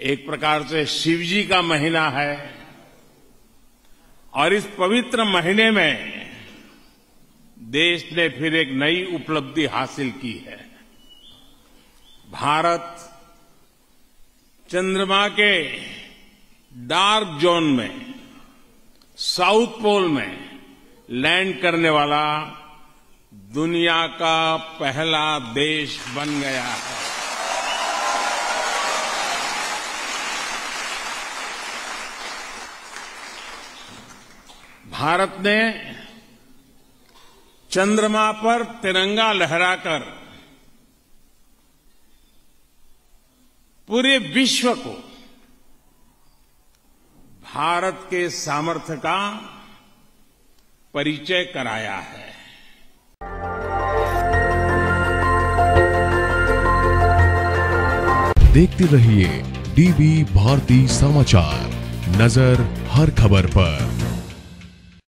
एक प्रकार से शिव जी का महीना है। और इस पवित्र महीने में देश ने फिर एक नई उपलब्धि हासिल की है। भारत चंद्रमा के डार्क जोन में, साउथ पोल में लैंड करने वाला दुनिया का पहला देश बन गया है। भारत ने चंद्रमा पर तिरंगा लहराकर पूरे विश्व को भारत के सामर्थ्य का परिचय कराया है। देखते रहिए डीवी भारती समाचार। नज़र हर खबर पर।